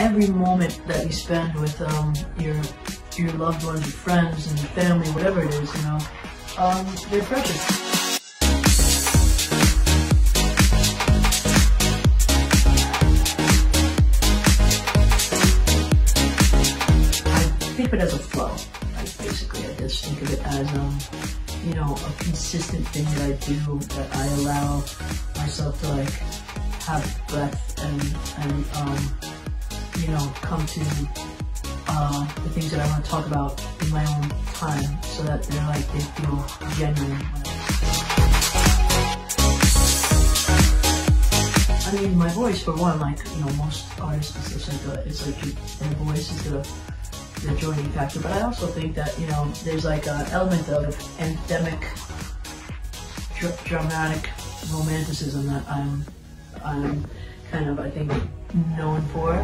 every moment that you spend with um, your your loved ones, your friends, and your family, whatever it is, you know, um, they're precious. I think of it as a flow. Like basically, I just think of it as um, you know, a consistent thing that I do that I allow myself to like have breath and and um, you know, come to uh, the things that I want to talk about in my own time, so that they're like they feel genuine. I mean, my voice, for one, like you know, most artists, it's like a, it's like their voice is the the joining factor. But I also think that you know there's like an element of endemic, dr- dramatic romanticism that I'm I'm kind of I think known for.